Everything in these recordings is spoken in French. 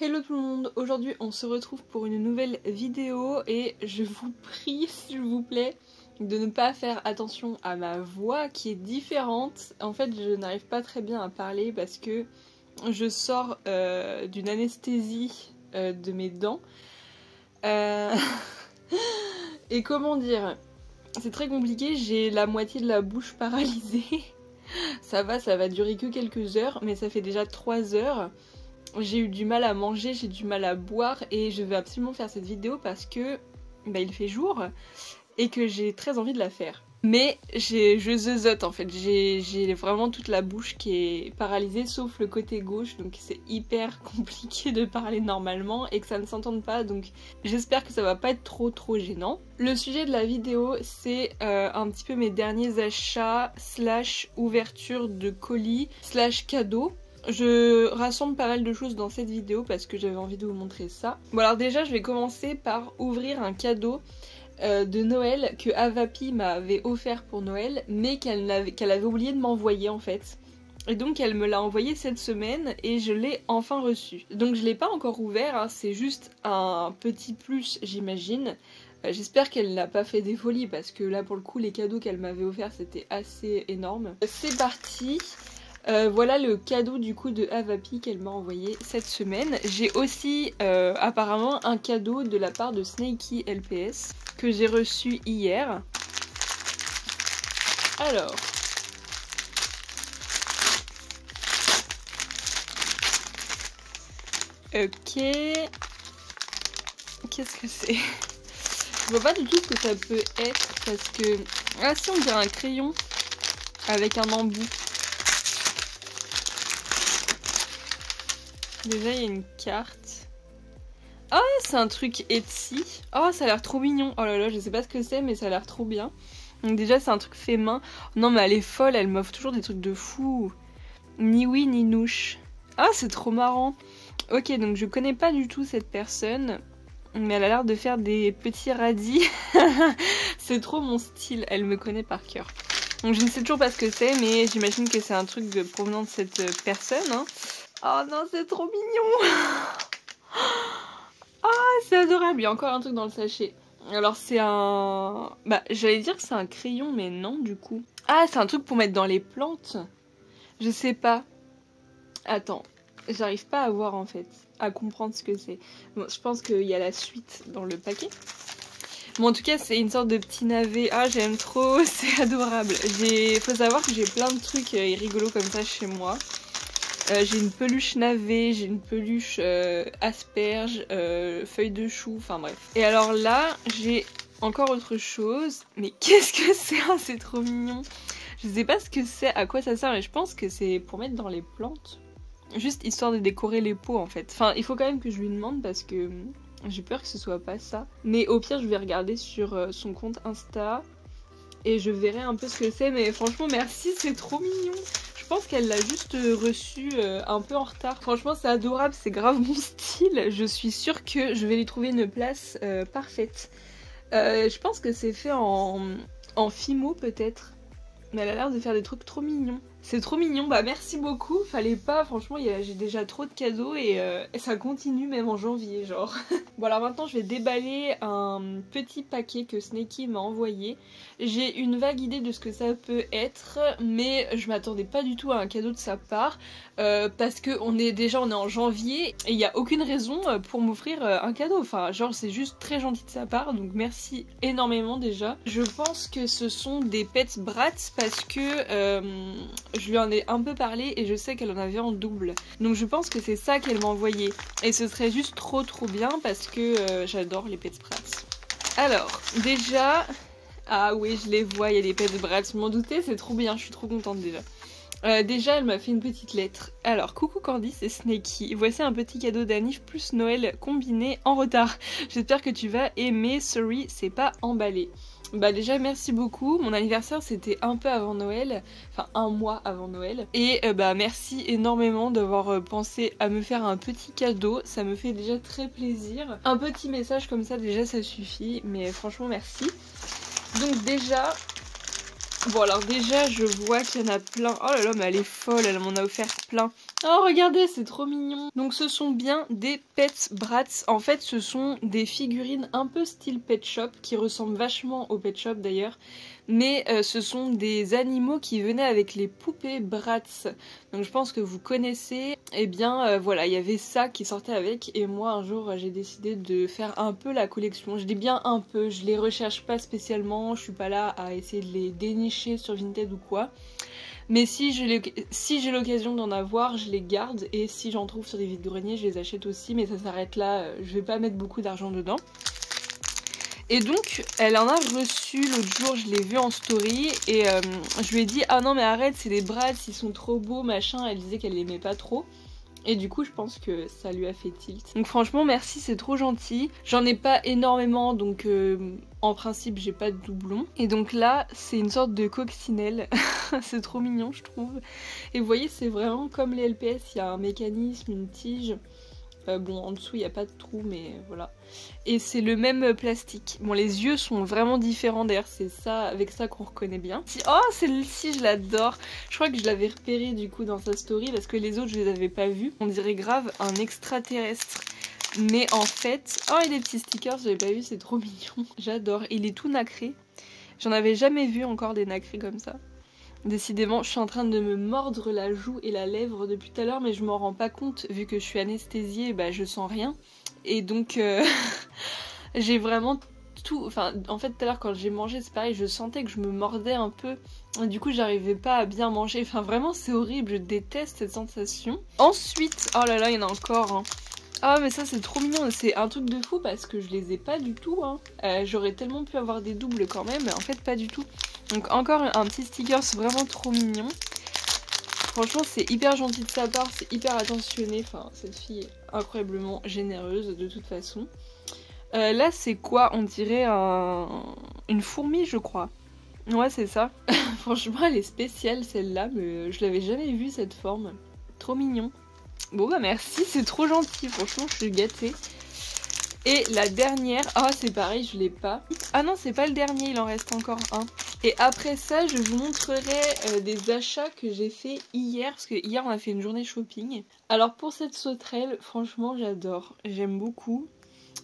Hello tout le monde, aujourd'hui on se retrouve pour une nouvelle vidéo et je vous prie s'il vous plaît de ne pas faire attention à ma voix qui est différente. En fait je n'arrive pas très bien à parler parce que je sors euh, d'une anesthésie euh, de mes dents. Euh, et comment dire C'est très compliqué, j'ai la moitié de la bouche paralysée. ça va, ça va durer que quelques heures mais ça fait déjà 3 heures j'ai eu du mal à manger, j'ai du mal à boire et je veux absolument faire cette vidéo parce que bah, il fait jour et que j'ai très envie de la faire. Mais je zezote en fait, j'ai vraiment toute la bouche qui est paralysée sauf le côté gauche donc c'est hyper compliqué de parler normalement et que ça ne s'entende pas donc j'espère que ça va pas être trop trop gênant. Le sujet de la vidéo c'est euh, un petit peu mes derniers achats slash ouverture de colis slash cadeaux je rassemble pas mal de choses dans cette vidéo parce que j'avais envie de vous montrer ça. Bon alors déjà je vais commencer par ouvrir un cadeau euh, de Noël que Avapi m'avait offert pour Noël mais qu'elle avait, oublié de m'envoyer en fait. Et donc elle me l'a envoyé cette semaine et je l'ai enfin reçu. Donc je l'ai pas encore ouvert, hein, c'est juste un petit plus j'imagine. Euh, j'espère qu'elle n'a pas fait des folies parce que là pour le coup les cadeaux qu'elle m'avait offert c'était assez énorme. C'est parti euh, voilà le cadeau du coup de Avapi qu'elle m'a envoyé cette semaine. J'ai aussi euh, apparemment un cadeau de la part de Snakey LPS que j'ai reçu hier. Alors. Ok. Qu'est-ce que c'est? Je vois pas du tout ce que ça peut être parce que... Ah si on dirait un crayon avec un embout. Déjà, il y a une carte. Oh, c'est un truc Etsy. Oh, ça a l'air trop mignon. Oh là là, je sais pas ce que c'est, mais ça a l'air trop bien. Donc déjà, c'est un truc fait main. Non, mais elle est folle, elle m'offre toujours des trucs de fou. Ni oui, ni nouche. Ah, c'est trop marrant. Ok, donc je connais pas du tout cette personne. Mais elle a l'air de faire des petits radis. c'est trop mon style, elle me connaît par cœur. Donc je ne sais toujours pas ce que c'est, mais j'imagine que c'est un truc provenant de cette personne. Hein. Oh non, c'est trop mignon Ah, c'est adorable. Il y a encore un truc dans le sachet. Alors c'est un... Bah, j'allais dire que c'est un crayon, mais non, du coup. Ah, c'est un truc pour mettre dans les plantes Je sais pas. Attends, j'arrive pas à voir, en fait. À comprendre ce que c'est. Je pense qu'il y a la suite dans le paquet. Bon, en tout cas, c'est une sorte de petit navet. Ah, j'aime trop, c'est adorable. Faut savoir que j'ai plein de trucs euh, rigolos comme ça chez moi. Euh, j'ai une peluche navet, j'ai une peluche euh, asperge, euh, feuille de chou, enfin bref. Et alors là, j'ai encore autre chose. Mais qu'est-ce que c'est ah, C'est trop mignon. Je sais pas ce que c'est, à quoi ça sert, mais je pense que c'est pour mettre dans les plantes. Juste histoire de décorer les pots en fait. Enfin, il faut quand même que je lui demande parce que hum, j'ai peur que ce soit pas ça. Mais au pire, je vais regarder sur son compte Insta et je verrai un peu ce que c'est. Mais franchement, merci, c'est trop mignon. Je pense qu'elle l'a juste euh, reçu euh, un peu en retard. Franchement, c'est adorable, c'est grave mon style. Je suis sûre que je vais lui trouver une place euh, parfaite. je pense que c'est fait en, en Fimo peut-être. Mais elle a l'air de faire des trucs trop mignons. C'est trop mignon, bah merci beaucoup, fallait pas, franchement j'ai déjà trop de cadeaux et, ça continue même en janvier genre. bon alors maintenant je vais déballer un petit paquet que Snakey m'a envoyé. J'ai une vague idée de ce que ça peut être mais je m'attendais pas du tout à un cadeau de sa part euh, parce que on est déjà on est en janvier et il n'y a aucune raison euh, pour m'offrir un cadeau. Enfin genre c'est juste très gentil de sa part donc merci énormément déjà. Je pense que ce sont des pets brats parce que je lui en ai un peu parlé et je sais qu'elle en avait en double. Donc je pense que c'est ça qu'elle m'a envoyé. Et ce serait juste trop trop bien parce que euh, j'adore les Pets Brats. Alors, déjà... Ah oui, je les vois, il y a les Pets Brats. M'en doutais, c'est trop bien, je suis trop contente déjà. Euh, déjà, elle m'a fait une petite lettre. Alors, coucou Candy, c'est Snakey. Voici un petit cadeau d'Anif plus Noël combiné en retard. J'espère que tu vas aimer. Sorry, c'est pas emballé. Bah déjà merci beaucoup, mon anniversaire c'était un peu avant Noël, enfin un mois avant Noël. Et euh, bah merci énormément d'avoir euh, pensé à me faire un petit cadeau, ça me fait déjà très plaisir. Un petit message comme ça déjà ça suffit, mais franchement merci. Donc déjà, bon alors déjà je vois qu'il y en a plein, oh là là mais elle est folle, elle m'en a offert plein. Oh regardez, c'est trop mignon. Donc ce sont bien des Pet Brats. En fait, ce sont des figurines un peu style Pet Shop qui ressemblent vachement au Pet Shop d'ailleurs. Mais euh, ce sont des animaux qui venaient avec les poupées Bratz. Donc je pense que vous connaissez. Eh bien euh, voilà, il y avait ça qui sortait avec et moi un jour j'ai décidé de faire un peu la collection. Je dis bien un peu, je les recherche pas spécialement, je suis pas là à essayer de les dénicher sur Vinted ou quoi. Mais si j'ai l'occasion d'en avoir, je les garde et si j'en trouve sur des vides-greniers, je les achète aussi. Mais ça s'arrête là, je vais pas mettre beaucoup d'argent dedans. Et donc, elle en a reçu l'autre jour, je l'ai vu en story, et euh, je lui ai dit Ah non, mais arrête, c'est des bras, ils sont trop beaux, machin. Elle disait qu'elle aimait pas trop. Et du coup, je pense que ça lui a fait tilt. Donc franchement, merci, c'est trop gentil. J'en ai pas énormément, donc euh, en principe, j'ai pas de doublon. Et donc là, c'est une sorte de coccinelle. c'est trop mignon, je trouve. Et vous voyez, c'est vraiment comme les LPS, il y a un mécanisme, une tige. Euh, bon, en dessous, il n'y a pas de trou, mais voilà. Et c'est le même plastique. Bon, les yeux sont vraiment différents d'ailleurs, c'est ça, avec ça qu'on reconnaît bien. Oh, celle-ci, je l'adore. Je crois que je l'avais repérée du coup dans sa story parce que les autres, je les avais pas vus. On dirait grave un extraterrestre. Mais en fait... Oh, a des petits stickers, je l'avais pas vu, c'est trop mignon. J'adore. Il est tout nacré. J'en avais jamais vu encore des nacrés comme ça. Décidément, je suis en train de me mordre la joue et la lèvre depuis tout à l'heure, mais je m'en rends pas compte vu que je suis anesthésiée, bah je sens rien. Et donc, euh, j'ai vraiment tout. Enfin, en fait, tout à l'heure quand j'ai mangé, c'est pareil, je sentais que je me mordais un peu. du coup, j'arrivais pas à bien manger. Enfin, vraiment, c'est horrible. Je déteste cette sensation. Ensuite, oh là là, il y en a encore. Hein. Ah mais ça c'est trop mignon, c'est un truc de fou parce que je les ai pas du tout. Hein. Euh, j'aurais tellement pu avoir des doubles quand même, mais en fait pas du tout. Donc encore un petit sticker vraiment trop mignon. Franchement c'est hyper gentil de sa part, c'est hyper attentionné. Enfin cette fille est incroyablement généreuse de toute façon. Euh, là c'est quoi? On dirait une fourmi je crois. Ouais c'est ça. Franchement elle est spéciale celle-là, mais je l'avais jamais vue cette forme. Trop mignon. Bon bah merci, c'est trop gentil, franchement je suis gâtée. Et la dernière, ah c'est pareil, je l'ai pas. Ah non, c'est pas le dernier, il en reste encore un. Et après ça, je vous montrerai euh, des achats que j'ai fait hier, parce que hier on a fait une journée shopping. Alors pour cette sauterelle, franchement j'adore, j'aime beaucoup.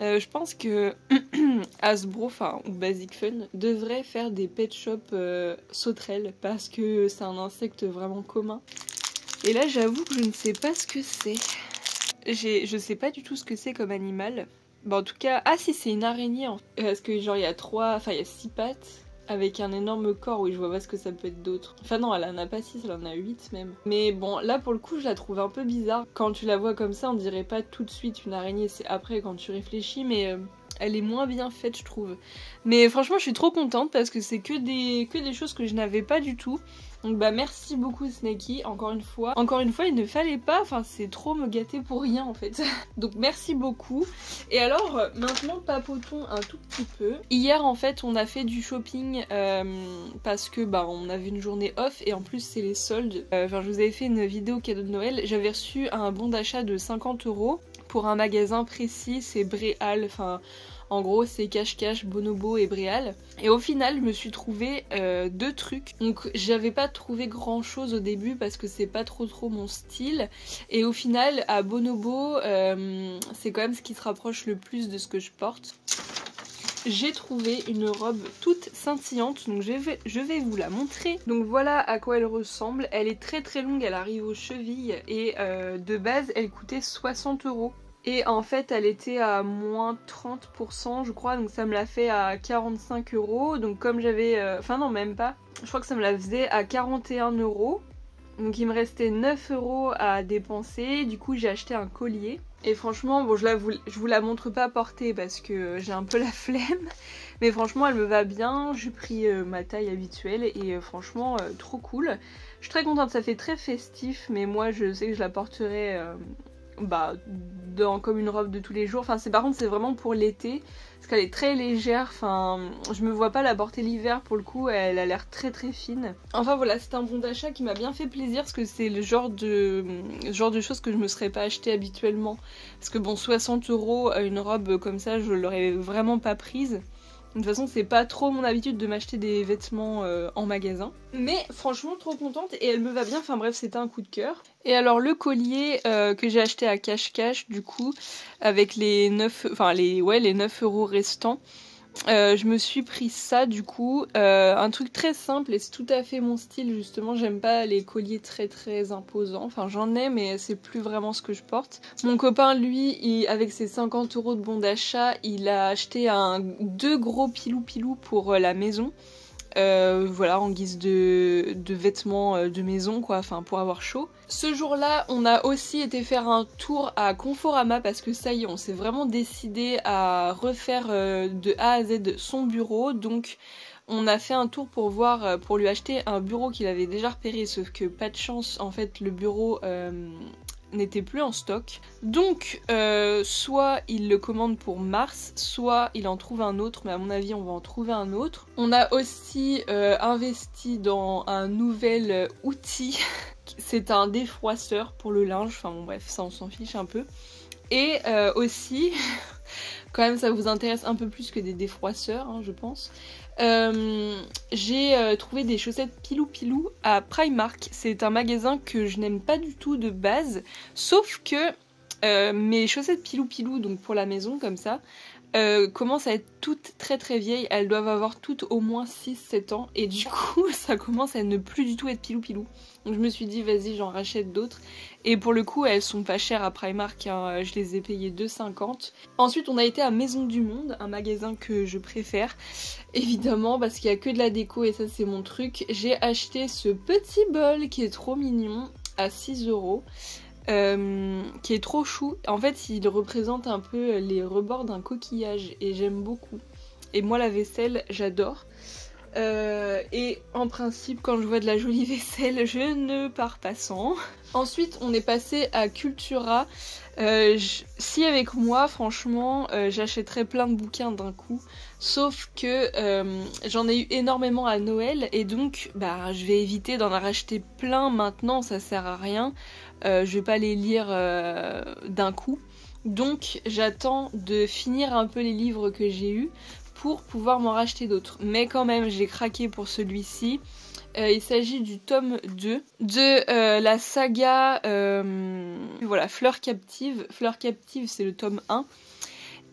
Euh, je pense que Hasbro, enfin ou Basic Fun, devrait faire des pet shop euh, sauterelles parce que c'est un insecte vraiment commun. Et là, j'avoue que je ne sais pas ce que c'est. Je sais pas du tout ce que c'est comme animal. Bon, en tout cas, ah si, c'est une araignée. Parce que genre, il y a trois, enfin, il y a six pattes avec un énorme corps. Oui, je vois pas ce que ça peut être d'autre. Enfin non, elle en a pas six, elle en a huit même. Mais bon, là pour le coup, je la trouve un peu bizarre. Quand tu la vois comme ça, on dirait pas tout de suite une araignée. C'est après quand tu réfléchis, mais euh, elle est moins bien faite, je trouve. Mais franchement, je suis trop contente parce que c'est que des, choses que je n'avais pas du tout. Donc bah merci beaucoup Snakey, encore une fois. Encore une fois, il ne fallait pas, enfin c'est trop me gâter pour rien en fait. Donc merci beaucoup. Et alors euh, maintenant papotons un tout petit peu. Hier en fait on a fait du shopping euh, parce que bah on avait une journée off et en plus c'est les soldes. Euh, enfin je vous avais fait une vidéo cadeau de Noël. J'avais reçu un bon d'achat de 50 euros pour un magasin précis, c'est Bréal, enfin en gros, c'est cache-cache, bonobo et bréal. Et au final, je me suis trouvé euh, deux trucs. Donc, j'avais pas trouvé grand chose au début parce que c'est pas trop trop mon style. Et au final, à bonobo, euh, c'est quand même ce qui se rapproche le plus de ce que je porte. J'ai trouvé une robe toute scintillante. Donc je vais, vous la montrer. Donc voilà à quoi elle ressemble. Elle est très très longue. Elle arrive aux chevilles. Et euh, de base elle coûtait 60 euros et en fait, elle était à moins 30%, je crois, donc ça me l'a fait à 45 euros. Donc comme j'avais... Euh, enfin non, même pas. Je crois que ça me la faisait à 41 euros. Donc il me restait 9 euros à dépenser. Du coup, j'ai acheté un collier. Et franchement, bon, je, la, vous la montre pas portée parce que j'ai un peu la flemme. Mais franchement, elle me va bien. J'ai pris euh, ma taille habituelle et euh, franchement, trop cool. Je suis très contente, ça fait très festif, mais moi je sais que je la porterai bah, dans, comme une robe de tous les jours. Enfin, c'est par contre, c'est vraiment pour l'été. Parce qu'elle est très légère. Enfin, je me vois pas la porter l'hiver pour le coup. Elle a l'air très très fine. Enfin voilà, c'est un bon d'achat qui m'a bien fait plaisir. Parce que c'est le genre de, genre de choses que je me serais pas acheté habituellement. Parce que bon, 60 euros une robe comme ça, je l'aurais vraiment pas prise. De toute façon, c'est pas trop mon habitude de m'acheter des vêtements euh, en magasin. Mais franchement, trop contente et elle me va bien. Enfin bref, c'était un coup de cœur. Et alors, le collier euh, que j'ai acheté à Cash Cash, du coup, avec les 9, enfin, les, ouais, les 9 euros restants. Euh, je me suis pris ça du coup, euh, un truc très simple et c'est tout à fait mon style justement. J'aime pas les colliers très très imposants. Enfin j'en ai mais c'est plus vraiment ce que je porte. Mon copain lui, avec ses 50 euros de bon d'achat, il a acheté un deux gros pilou pilou pour euh, la maison. Euh, voilà, en guise de, vêtements euh, de maison, quoi, enfin pour avoir chaud. Ce jour-là, on a aussi été faire un tour à Conforama parce que ça y est, on s'est vraiment décidé à refaire euh, de A à Z son bureau. Donc, on a fait un tour pour voir, pour lui acheter un bureau qu'il avait déjà repéré, sauf que pas de chance, en fait, le bureau n'était plus en stock. Donc, euh, soit il le commande pour mars, soit il en trouve un autre, mais à mon avis, on va en trouver un autre. On a aussi euh, investi dans un nouvel euh, outil. C'est un défroisseur pour le linge. Enfin bon, bref, ça on s'en fiche un peu. Et aussi, quand même, ça vous intéresse un peu plus que des défroisseurs, hein, je pense. Euh, j'ai euh, trouvé des chaussettes Pilou Pilou à Primark. C'est un magasin que je n'aime pas du tout de base, sauf que euh, mes chaussettes Pilou Pilou, donc pour la maison comme ça, commencent à être toutes très très vieilles. Elles doivent avoir toutes au moins 6-7 ans et du coup ça commence à ne plus du tout être Pilou Pilou. Donc je me suis dit vas-y j'en rachète d'autres. Et pour le coup elles sont pas chères à Primark, hein. je les ai payées 2,50. Ensuite on a été à Maison du Monde, un magasin que je préfère. Évidemment parce qu'il y a que de la déco et ça c'est mon truc. J'ai acheté ce petit bol qui est trop mignon à 6 euros. Euh, qui est trop chou. En fait, il représente un peu les rebords d'un coquillage et j'aime beaucoup. Et moi, la vaisselle, j'adore. Euh, et en principe, quand je vois de la jolie vaisselle, je ne pars pas sans. Ensuite, on est passé à Cultura. Euh, si avec moi, franchement, euh, j'achèterais plein de bouquins d'un coup. Sauf que j'en ai eu énormément à Noël et donc, bah, je vais éviter d'en racheter plein maintenant. Ça sert à rien. je vais pas les lire d'un coup. Donc j'attends de finir un peu les livres que j'ai eus pour pouvoir m'en racheter d'autres. Mais quand même, j'ai craqué pour celui-ci. Euh, il s'agit du tome 2 de euh, la saga euh, voilà, Fleur captive. Fleur captive, c'est le tome 1.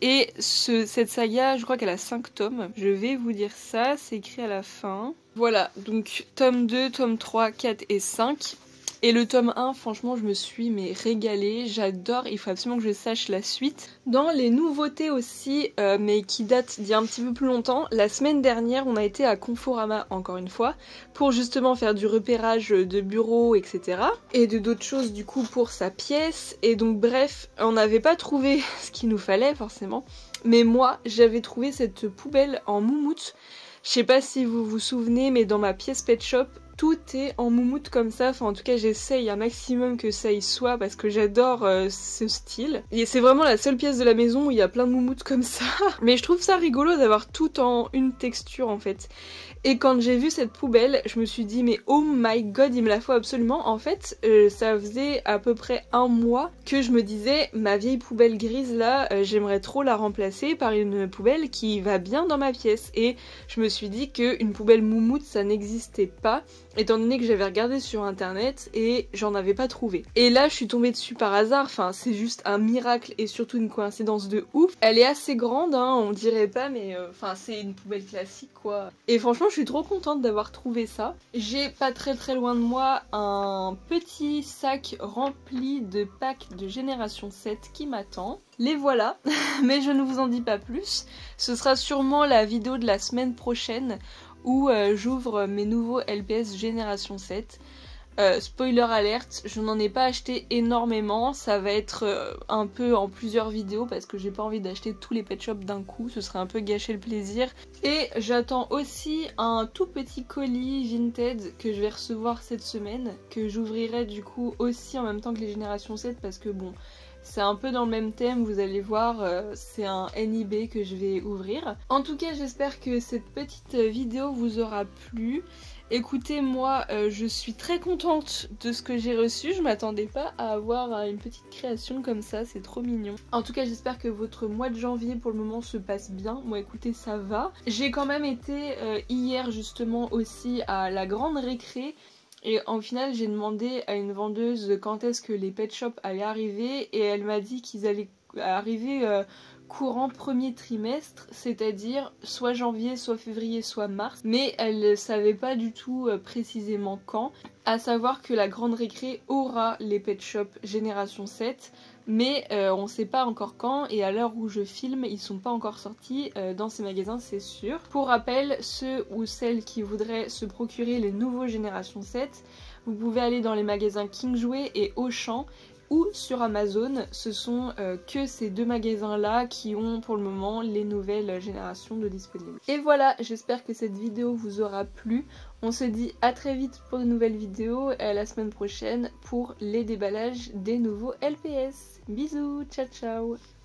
Et cette saga, je crois qu'elle a 5 tomes. Je vais vous dire ça, c'est écrit à la fin. Voilà, donc tome 2, tome 3, 4 et 5. Et le tome 1, franchement, je me suis mais régalée. J'adore. Il faut absolument que je sache la suite. Dans les nouveautés aussi, euh, mais qui datent d'il y a un petit peu plus longtemps, la semaine dernière, on a été à Conforama, encore une fois, pour justement faire du repérage de bureaux, etc. Et de d'autres choses, du coup, pour sa pièce. Et donc, bref, on n'avait pas trouvé ce qu'il nous fallait, forcément. Mais moi, j'avais trouvé cette poubelle en moumoute. Je sais pas si vous vous souvenez, mais dans ma pièce pet shop, tout est en moumoute comme ça. Enfin, en tout cas, j'essaye un maximum que ça y soit parce que j'adore euh, ce style. Et c'est vraiment la seule pièce de la maison où il y a plein de moumoutes comme ça. Mais je trouve ça rigolo d'avoir tout en une texture en fait. Et quand j'ai vu cette poubelle, je me suis dit mais oh my god, il me la faut absolument. En fait, euh, ça faisait à peu près un mois que je me disais ma vieille poubelle grise là, euh, j'aimerais trop la remplacer par une poubelle qui va bien dans ma pièce. Et je me suis dit que une poubelle moumoute ça n'existait pas étant donné que j'avais regardé sur internet et j'en avais pas trouvé. Et là, je suis tombée dessus par hasard, enfin, c'est juste un miracle et surtout une coïncidence de ouf. Elle est assez grande, hein, on dirait pas, mais euh, c'est une poubelle classique quoi. Et franchement, je suis trop contente d'avoir trouvé ça. J'ai pas très très loin de moi un petit sac rempli de packs de génération 7 qui m'attend. Les voilà, mais je ne vous en dis pas plus. Ce sera sûrement la vidéo de la semaine prochaine où euh, j'ouvre mes nouveaux LPS Génération 7. Euh, spoiler alerte, je n'en ai pas acheté énormément, ça va être euh, un peu en plusieurs vidéos parce que j'ai pas envie d'acheter tous les pet shops d'un coup, ce serait un peu gâcher le plaisir. Et j'attends aussi un tout petit colis Vinted que je vais recevoir cette semaine, que j'ouvrirai du coup aussi en même temps que les générations 7 parce que bon, C'est un peu dans le même thème, vous allez voir, euh, c'est un NIB que je vais ouvrir. En tout cas, j'espère que cette petite vidéo vous aura plu. Écoutez, moi, euh, je suis très contente de ce que j'ai reçu. Je m'attendais pas à avoir euh, une petite création comme ça, c'est trop mignon. En tout cas, j'espère que votre mois de janvier pour le moment se passe bien. Moi, écoutez, ça va. J'ai quand même été hier justement aussi à la grande récré. Et en final, j'ai demandé à une vendeuse quand est-ce que les pet shops allaient arriver et elle m'a dit qu'ils allaient arriver courant premier trimestre, c'est-à-dire soit janvier, soit février, soit mars, mais elle ne savait pas du tout euh, précisément quand. À savoir que la grande récré aura les pet shop génération 7, mais euh, on ne sait pas encore quand et à l'heure où je filme, ils sont pas encore sortis euh, dans ces magasins, c'est sûr. Pour rappel, ceux ou celles qui voudraient se procurer les nouveaux génération 7, vous pouvez aller dans les magasins King Jouet et Auchan ou sur Amazon. Ce sont euh, que ces deux magasins-là qui ont pour le moment les nouvelles générations de disponibles. Et voilà, j'espère que cette vidéo vous aura plu. On se dit à très vite pour de nouvelles vidéos et à la semaine prochaine pour les déballages des nouveaux LPS. Bisous, ciao ciao